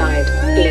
side.